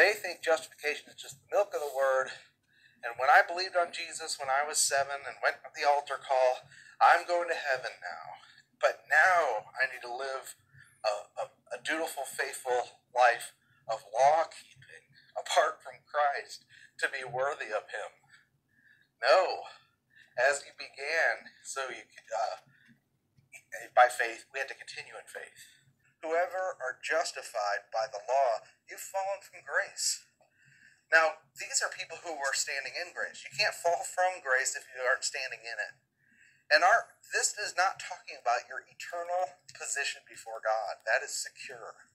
They think justification is just the milk of the word. And when I believed on Jesus when I was seven and went to the altar call, I'm going to heaven now. But now I need to live a, a, a dutiful, faithful life of law keeping apart from Christ to be worthy of Him. No, as you began, so you uh, by faith, we had to continue in faith. Whoever are justified by the law, you've fallen from grace. Now, these are people who were standing in grace. You can't fall from grace if you aren't standing in it. And our this is not talking about your eternal position before God. That is secure.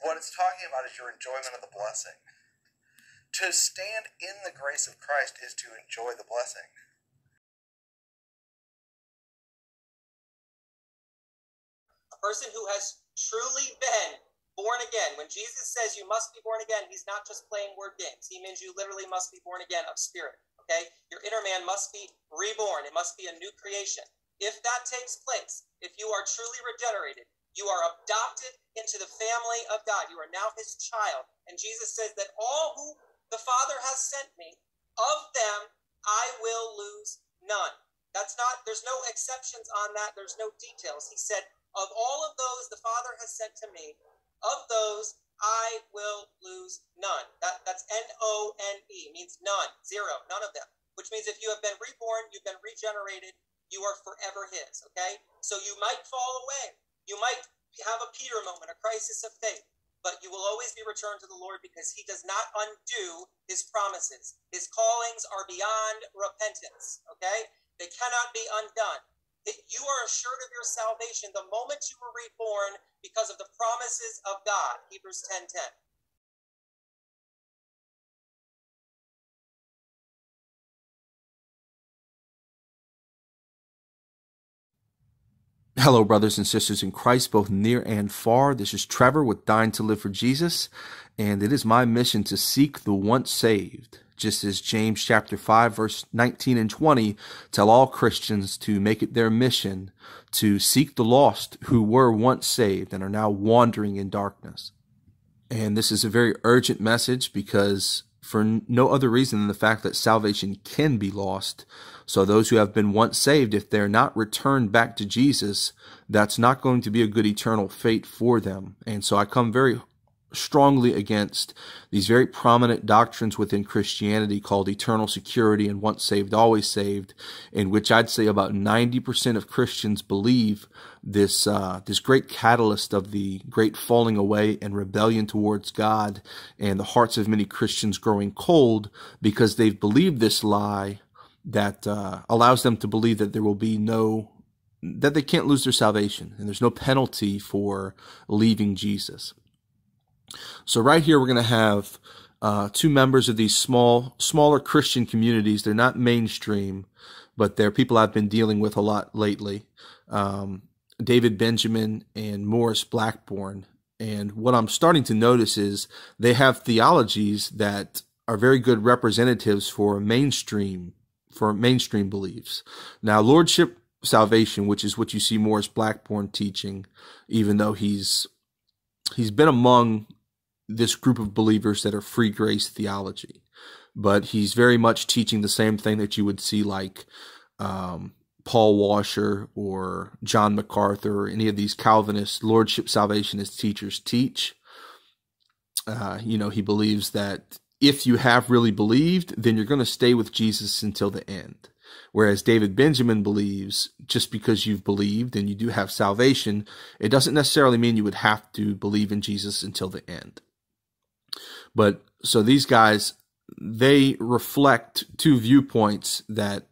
What it's talking about is your enjoyment of the blessing. To stand in the grace of Christ is to enjoy the blessing. Person who has truly been born again. When Jesus says you must be born again, he's not just playing word games. He means you literally must be born again of spirit. Okay? Your inner man must be reborn. It must be a new creation. If that takes place, if you are truly regenerated, you are adopted into the family of God. You are now his child. And Jesus says that all who the Father has sent me, of them I will lose none. That's not, there's no exceptions on that. There's no details. He said, of all of those the Father has sent to me, of those, I will lose none. That, that's N O N E, means none, zero, none of them. Which means if you have been reborn, you've been regenerated, you are forever His, okay? So you might fall away. You might have a Peter moment, a crisis of faith, but you will always be returned to the Lord because He does not undo His promises. His callings are beyond repentance, okay? They cannot be undone that you are assured of your salvation the moment you were reborn because of the promises of God. Hebrews 10 10. Hello, brothers and sisters in Christ, both near and far. This is Trevor with Dying to Live for Jesus, and it is my mission to seek the once saved just as James chapter 5 verse 19 and 20 tell all Christians to make it their mission to seek the lost who were once saved and are now wandering in darkness. And this is a very urgent message because for no other reason than the fact that salvation can be lost. So those who have been once saved, if they're not returned back to Jesus, that's not going to be a good eternal fate for them. And so I come very strongly against these very prominent doctrines within Christianity called eternal security and once saved, always saved, in which I'd say about 90% of Christians believe this, uh, this great catalyst of the great falling away and rebellion towards God and the hearts of many Christians growing cold because they've believed this lie that uh, allows them to believe that there will be no that they can't lose their salvation and there's no penalty for leaving Jesus. So right here, we're going to have uh, two members of these small, smaller Christian communities. They're not mainstream, but they're people I've been dealing with a lot lately. Um, David Benjamin and Morris Blackburn. And what I'm starting to notice is they have theologies that are very good representatives for mainstream, for mainstream beliefs. Now, Lordship salvation, which is what you see Morris Blackburn teaching, even though he's he's been among this group of believers that are free grace theology. But he's very much teaching the same thing that you would see like um, Paul Washer or John MacArthur or any of these Calvinist Lordship Salvationist teachers teach. Uh, you know, he believes that if you have really believed, then you're going to stay with Jesus until the end. Whereas David Benjamin believes just because you've believed and you do have salvation, it doesn't necessarily mean you would have to believe in Jesus until the end. But so these guys, they reflect two viewpoints that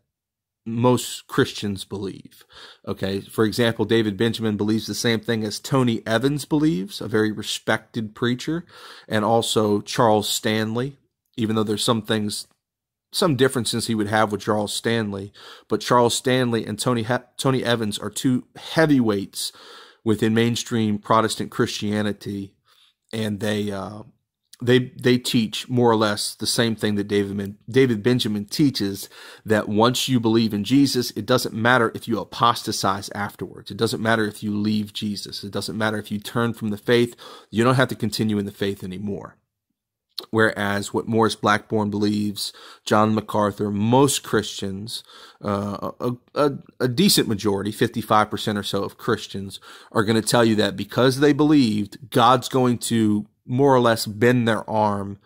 most Christians believe. Okay. For example, David Benjamin believes the same thing as Tony Evans believes, a very respected preacher, and also Charles Stanley, even though there's some things, some differences he would have with Charles Stanley. But Charles Stanley and Tony, Tony Evans are two heavyweights within mainstream Protestant Christianity. And they, uh, they they teach more or less the same thing that David David Benjamin teaches that once you believe in Jesus, it doesn't matter if you apostatize afterwards. It doesn't matter if you leave Jesus. It doesn't matter if you turn from the faith. You don't have to continue in the faith anymore. Whereas what Morris Blackburn believes, John MacArthur, most Christians, uh, a, a, a, decent majority, 55% or so of Christians, are going to tell you that because they believed, God's going to more or less bend their arm,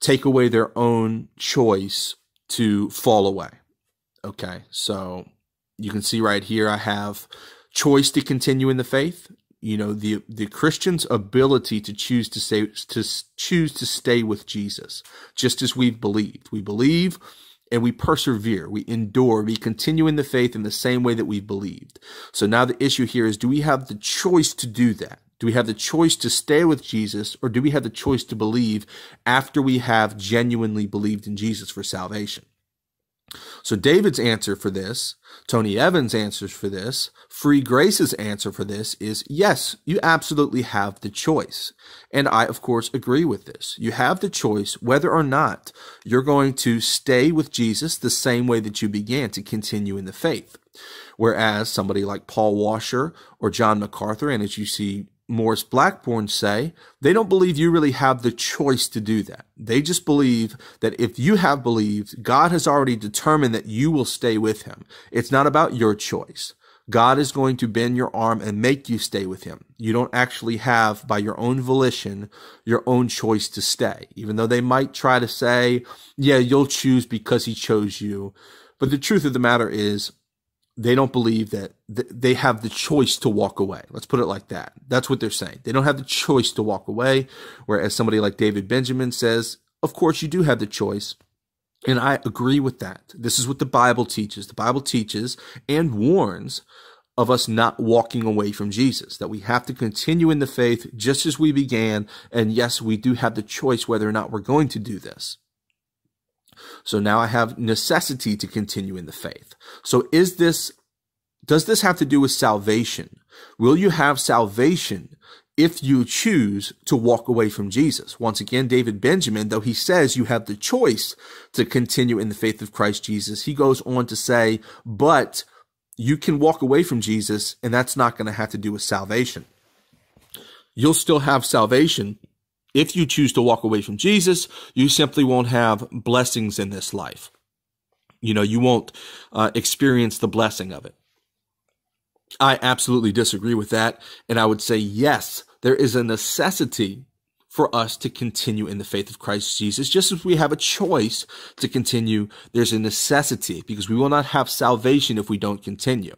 take away their own choice to fall away. Okay, so you can see right here, I have choice to continue in the faith, you know the the Christian's ability to choose to stay to choose to stay with Jesus, just as we've believed. We believe and we persevere, we endure, we continue in the faith in the same way that we've believed. So now the issue here is do we have the choice to do that? Do we have the choice to stay with Jesus or do we have the choice to believe after we have genuinely believed in Jesus for salvation? So David's answer for this, Tony Evans' answers for this, Free Grace's answer for this is yes, you absolutely have the choice. And I, of course, agree with this. You have the choice whether or not you're going to stay with Jesus the same way that you began to continue in the faith. Whereas somebody like Paul Washer or John MacArthur, and as you see Morris Blackburn say, they don't believe you really have the choice to do that. They just believe that if you have believed, God has already determined that you will stay with him. It's not about your choice. God is going to bend your arm and make you stay with him. You don't actually have, by your own volition, your own choice to stay. Even though they might try to say, yeah, you'll choose because he chose you. But the truth of the matter is, they don't believe that they have the choice to walk away. Let's put it like that. That's what they're saying. They don't have the choice to walk away. Whereas somebody like David Benjamin says, of course you do have the choice. And I agree with that. This is what the Bible teaches. The Bible teaches and warns of us not walking away from Jesus, that we have to continue in the faith just as we began. And yes, we do have the choice whether or not we're going to do this. So now I have necessity to continue in the faith. So is this, does this have to do with salvation? Will you have salvation if you choose to walk away from Jesus? Once again, David Benjamin, though he says you have the choice to continue in the faith of Christ Jesus, he goes on to say, but you can walk away from Jesus and that's not going to have to do with salvation. You'll still have salvation if you choose to walk away from Jesus, you simply won't have blessings in this life. You know, you won't uh, experience the blessing of it. I absolutely disagree with that. And I would say, yes, there is a necessity for us to continue in the faith of Christ Jesus. Just as we have a choice to continue, there's a necessity because we will not have salvation if we don't continue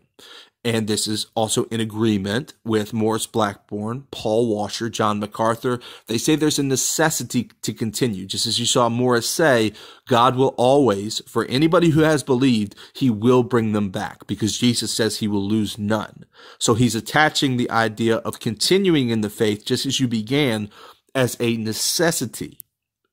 and this is also in agreement with Morris Blackburn, Paul Washer, John MacArthur. They say there's a necessity to continue. Just as you saw Morris say, God will always, for anybody who has believed, he will bring them back because Jesus says he will lose none. So he's attaching the idea of continuing in the faith just as you began as a necessity.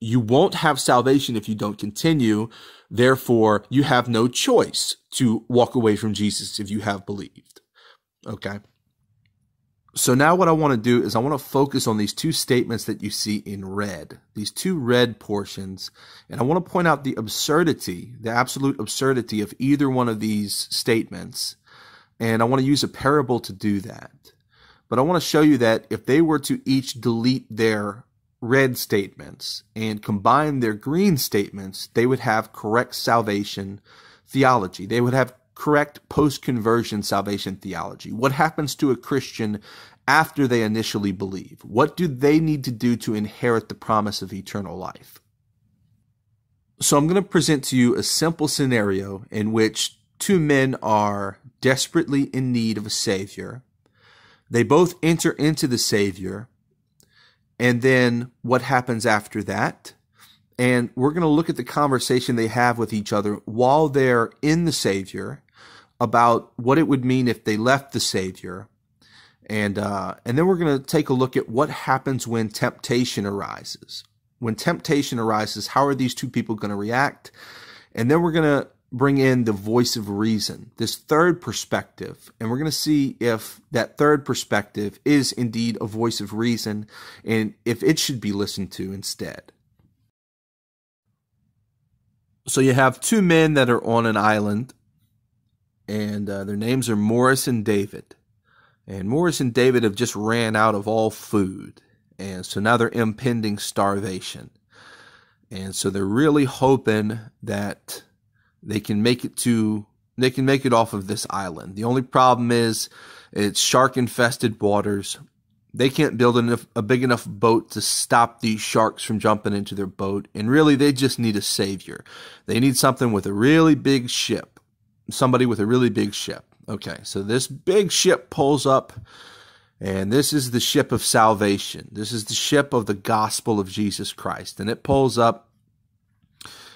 You won't have salvation if you don't continue. Therefore, you have no choice to walk away from Jesus if you have believed. Okay. So now what I want to do is I want to focus on these two statements that you see in red, these two red portions, and I want to point out the absurdity, the absolute absurdity of either one of these statements. And I want to use a parable to do that. But I want to show you that if they were to each delete their red statements and combine their green statements, they would have correct salvation theology. They would have correct post conversion salvation theology. What happens to a Christian after they initially believe? What do they need to do to inherit the promise of eternal life? So I'm going to present to you a simple scenario in which two men are desperately in need of a savior. They both enter into the savior and then what happens after that. And we're going to look at the conversation they have with each other while they're in the Savior about what it would mean if they left the Savior. And, uh, and then we're going to take a look at what happens when temptation arises. When temptation arises, how are these two people going to react? And then we're going to bring in the voice of reason, this third perspective. And we're going to see if that third perspective is indeed a voice of reason and if it should be listened to instead. So you have two men that are on an island, and uh, their names are Morris and David. And Morris and David have just ran out of all food, and so now they're impending starvation. And so they're really hoping that they can make it to they can make it off of this island. The only problem is it's shark infested waters. They can't build enough, a big enough boat to stop these sharks from jumping into their boat. And really, they just need a savior. They need something with a really big ship. Somebody with a really big ship. Okay, so this big ship pulls up, and this is the ship of salvation. This is the ship of the gospel of Jesus Christ. And it pulls up,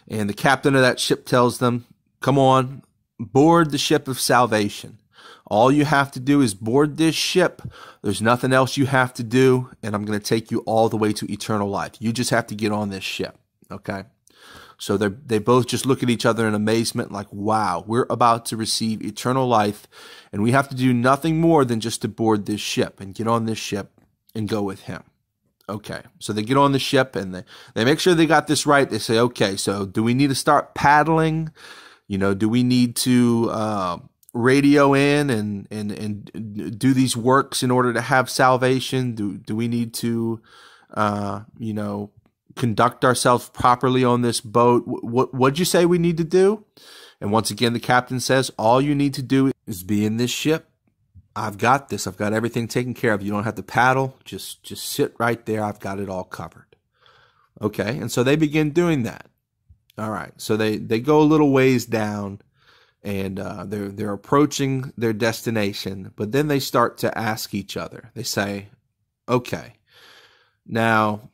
and the captain of that ship tells them, Come on, board the ship of salvation. All you have to do is board this ship. There's nothing else you have to do, and I'm going to take you all the way to eternal life. You just have to get on this ship. Okay? So they they both just look at each other in amazement, like, wow, we're about to receive eternal life, and we have to do nothing more than just to board this ship and get on this ship and go with him. Okay, so they get on the ship and they, they make sure they got this right. They say, okay, so do we need to start paddling? You know, do we need to uh, radio in and, and, and do these works in order to have salvation? Do, do we need to, uh, you know, conduct ourselves properly on this boat? What, what'd you say we need to do? And once again, the captain says, all you need to do is be in this ship. I've got this. I've got everything taken care of. You don't have to paddle. Just, just sit right there. I've got it all covered. Okay. And so they begin doing that. All right. So they, they go a little ways down and uh, they're they're approaching their destination, but then they start to ask each other. They say, "Okay, now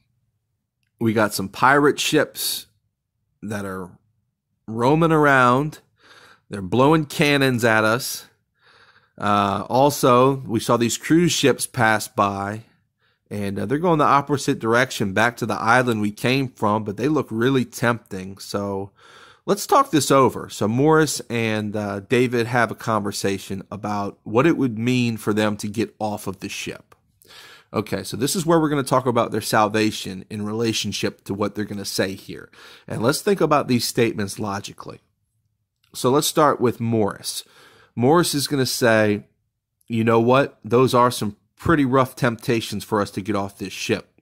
we got some pirate ships that are roaming around. They're blowing cannons at us. Uh, also, we saw these cruise ships pass by." And uh, they're going the opposite direction back to the island we came from, but they look really tempting. So, Let's talk this over. So Morris and uh, David have a conversation about what it would mean for them to get off of the ship. Okay, so this is where we're going to talk about their salvation in relationship to what they're going to say here. And let's think about these statements logically. So let's start with Morris. Morris is going to say, you know what? Those are some pretty rough temptations for us to get off this ship.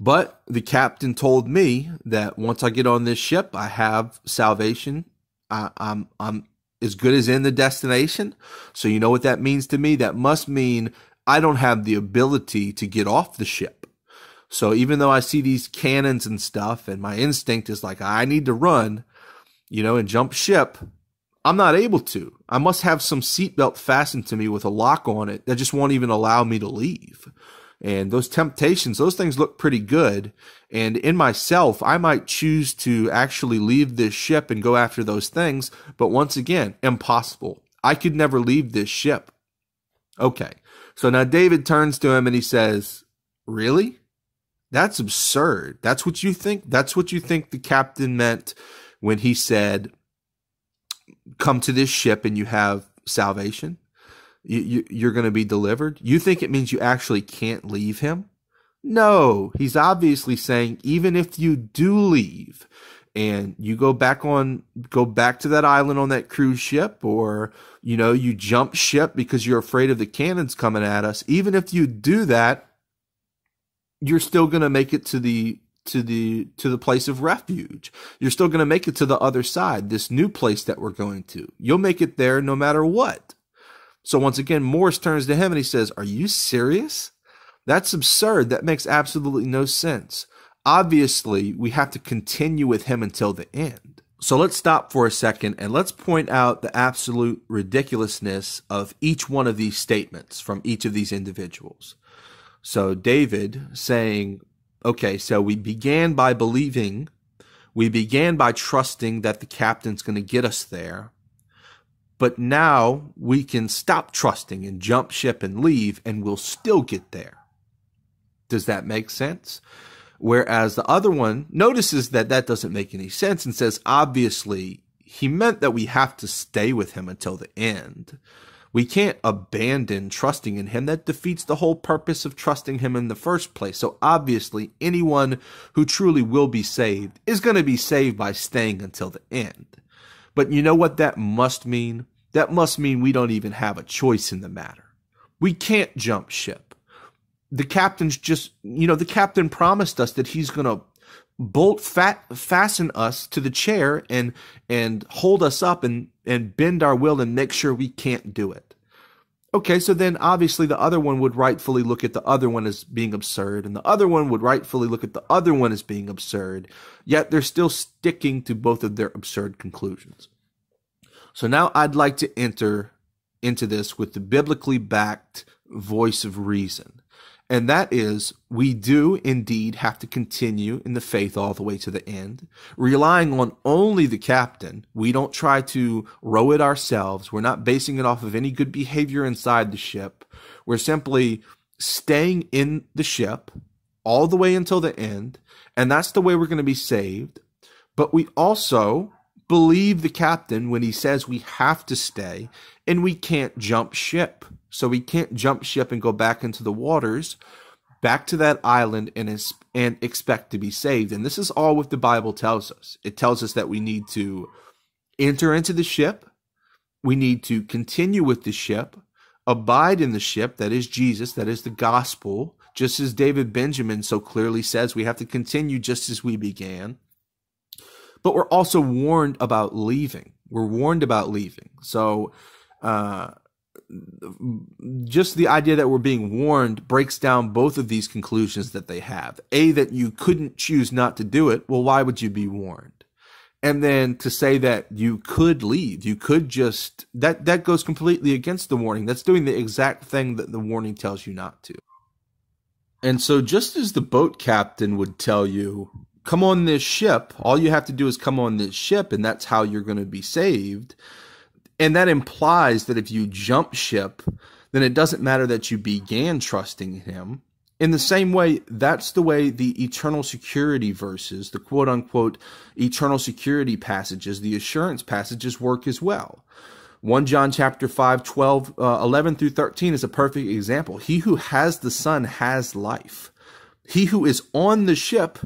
But the captain told me that once I get on this ship, I have salvation. I, I'm I'm as good as in the destination. So you know what that means to me? That must mean I don't have the ability to get off the ship. So even though I see these cannons and stuff, and my instinct is like I need to run, you know, and jump ship, I'm not able to. I must have some seatbelt fastened to me with a lock on it that just won't even allow me to leave. And those temptations, those things look pretty good. And in myself, I might choose to actually leave this ship and go after those things. But once again, impossible. I could never leave this ship. Okay. So now David turns to him and he says, Really? That's absurd. That's what you think? That's what you think the captain meant when he said, Come to this ship and you have salvation? you, you, are going to be delivered? You think it means you actually can't leave him? No, he's obviously saying even if you do leave and you go back on go back to that island on that cruise ship or you know you jump ship because you're afraid of the cannons coming at us, even if you do that you're still going to make it to the to the to the place of refuge. You're still going to make it to the other side, this new place that we're going to. You'll make it there no matter what. So once again, Morris turns to him and he says, Are you serious? That's absurd. That makes absolutely no sense. Obviously, we have to continue with him until the end. So let's stop for a second and let's point out the absolute ridiculousness of each one of these statements from each of these individuals. So David saying, okay, so we began by believing, we began by trusting that the captain's going to get us there. But now we can stop trusting and jump ship and leave, and we'll still get there. Does that make sense? Whereas the other one notices that that doesn't make any sense and says, obviously, he meant that we have to stay with him until the end. We can't abandon trusting in him. That defeats the whole purpose of trusting him in the first place. So obviously, anyone who truly will be saved is going to be saved by staying until the end. But you know what that must mean? That must mean we don't even have a choice in the matter. We can't jump ship. The captain's just, you know, the captain promised us that he's going to bolt fat, fasten us to the chair and and hold us up and and bend our will and make sure we can't do it. Okay, so then obviously the other one would rightfully look at the other one as being absurd, and the other one would rightfully look at the other one as being absurd, yet they're still sticking to both of their absurd conclusions. So now I'd like to enter into this with the biblically backed voice of reason. And that is, we do indeed have to continue in the faith all the way to the end, relying on only the captain. We don't try to row it ourselves. We're not basing it off of any good behavior inside the ship. We're simply staying in the ship all the way until the end. And that's the way we're going to be saved. But we also believe the captain when he says we have to stay and we can't jump ship. So we can't jump ship and go back into the waters, back to that island and, and expect to be saved. And this is all what the Bible tells us. It tells us that we need to enter into the ship, we need to continue with the ship, abide in the ship, that is Jesus, that is the gospel. Just as David Benjamin so clearly says, we have to continue just as we began. But we're also warned about leaving. We're warned about leaving. So, uh, just the idea that we're being warned breaks down both of these conclusions that they have. A, that you couldn't choose not to do it. Well, why would you be warned? And then to say that you could leave, you could just, that, that goes completely against the warning. That's doing the exact thing that the warning tells you not to. And so just as the boat captain would tell you, come on this ship, all you have to do is come on this ship and that's how you're going to be saved and that implies that if you jump ship, then it doesn't matter that you began trusting him. In the same way, that's the way the eternal security verses, the quote unquote eternal security passages, the assurance passages work as well. 1 John chapter 5, 12, uh, 11 through 13 is a perfect example. He who has the Son has life. He who is on the ship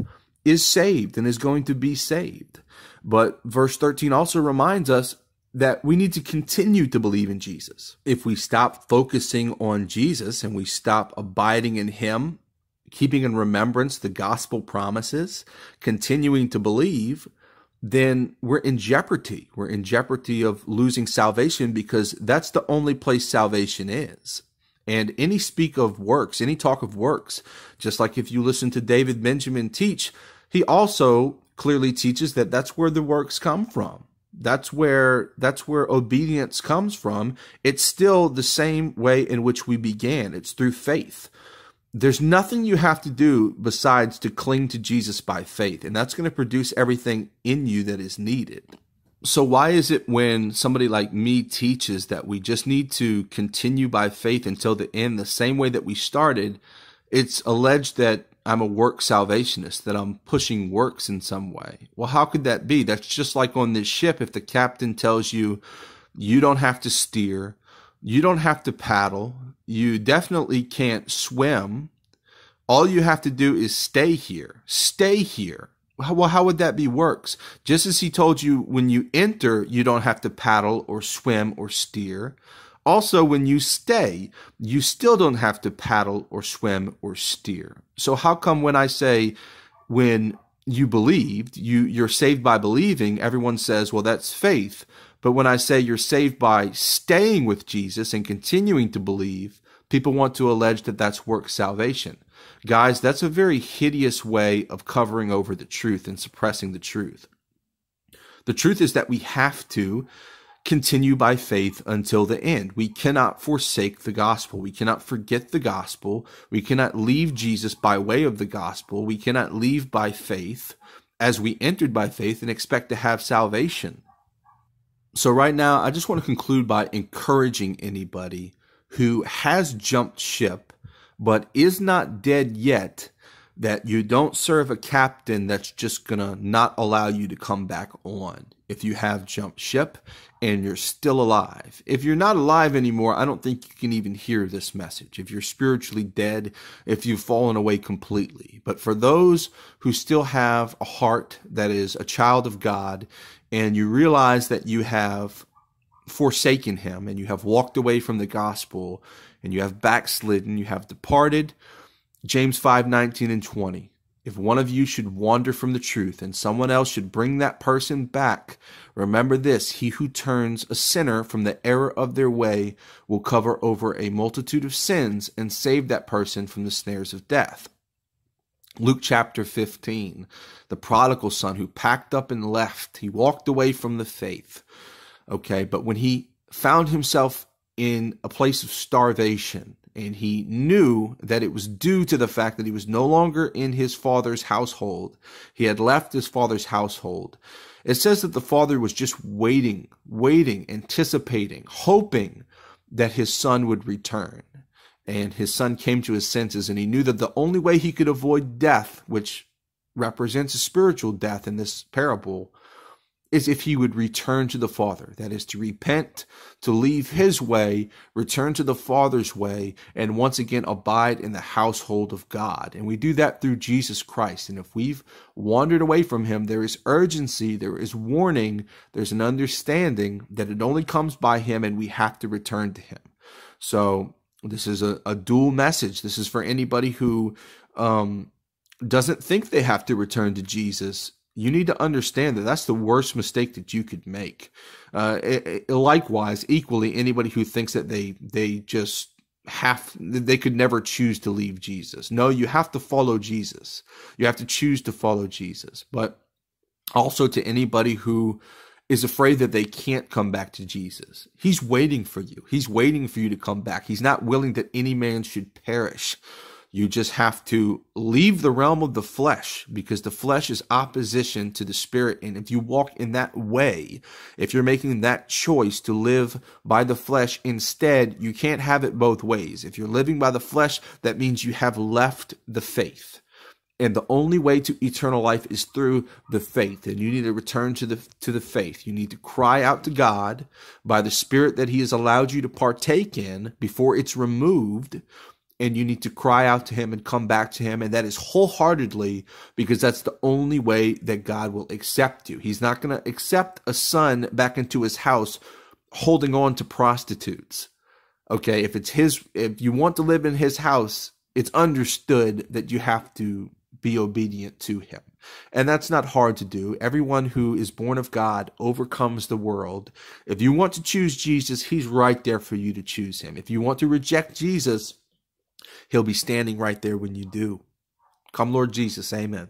is saved and is going to be saved. But verse 13 also reminds us that we need to continue to believe in Jesus. If we stop focusing on Jesus and we stop abiding in Him, keeping in remembrance the gospel promises, continuing to believe, then we're in jeopardy. We're in jeopardy of losing salvation because that's the only place salvation is. And any speak of works, any talk of works, just like if you listen to David Benjamin teach, he also clearly teaches that that's where the works come from that's where that's where obedience comes from. It's still the same way in which we began. It's through faith. There's nothing you have to do besides to cling to Jesus by faith and that's going to produce everything in you that is needed. So why is it when somebody like me teaches that we just need to continue by faith until the end the same way that we started it's alleged that I'm a work salvationist, that I'm pushing works in some way. Well, how could that be? That's just like on this ship. If the captain tells you, you don't have to steer, you don't have to paddle, you definitely can't swim. All you have to do is stay here. Stay here. Well, how would that be works? Just as he told you when you enter, you don't have to paddle or swim or steer. Also, when you stay, you still don't have to paddle or swim or steer. So how come when I say when you believed, you you're saved by believing, everyone says, well, that's faith. But when I say you're saved by staying with Jesus and continuing to believe, people want to allege that that's work salvation. Guys, that's a very hideous way of covering over the truth and suppressing the truth. The truth is that we have to continue by faith until the end. We cannot forsake the gospel. We cannot forget the gospel. We cannot leave Jesus by way of the gospel. We cannot leave by faith as we entered by faith and expect to have salvation. So, right now, I just want to conclude by encouraging anybody who has jumped ship but is not dead yet that you don't serve a captain that's just going to not allow you to come back on if you have jumped ship and you're still alive. If you're not alive anymore, I don't think you can even hear this message. If you're spiritually dead, if you've fallen away completely. But for those who still have a heart that is a child of God and you realize that you have forsaken him and you have walked away from the gospel and you have backslidden, you have departed, James 5 19 and 20 If one of you should wander from the truth and someone else should bring that person back, remember this he who turns a sinner from the error of their way will cover over a multitude of sins and save that person from the snares of death. Luke chapter 15, the prodigal son who packed up and left, he walked away from the faith. Okay, but when he found himself in a place of starvation, and he knew that it was due to the fact that he was no longer in his father's household. He had left his father's household. It says that the father was just waiting, waiting, anticipating, hoping that his son would return. And his son came to his senses, and he knew that the only way he could avoid death, which represents a spiritual death in this parable, is if he would return to the Father. That is to repent, to leave his way, return to the Father's way, and once again abide in the household of God. And we do that through Jesus Christ. And if we've wandered away from him, there is urgency, there is warning, there's an understanding that it only comes by him and we have to return to him. So this is a, a dual message. This is for anybody who um, doesn't think they have to return to Jesus you need to understand that that's the worst mistake that you could make. Uh, it, it, likewise, equally, anybody who thinks that they they just have they could never choose to leave Jesus. No, you have to follow Jesus. You have to choose to follow Jesus. But also to anybody who is afraid that they can't come back to Jesus. He's waiting for you. He's waiting for you to come back. He's not willing that any man should perish. You just have to leave the realm of the flesh because the flesh is opposition to the spirit. And if you walk in that way, if you're making that choice to live by the flesh instead, you can't have it both ways. If you're living by the flesh, that means you have left the faith. And the only way to eternal life is through the faith. And you need to return to the to the faith. You need to cry out to God by the spirit that he has allowed you to partake in before it's removed and you need to cry out to him and come back to him and that is wholeheartedly because that's the only way that God will accept you. He's not going to accept a son back into his house holding on to prostitutes. Okay, if it's his if you want to live in his house, it's understood that you have to be obedient to him. And that's not hard to do. Everyone who is born of God overcomes the world. If you want to choose Jesus, he's right there for you to choose him. If you want to reject Jesus, He'll be standing right there when you do. Come, Lord Jesus. Amen.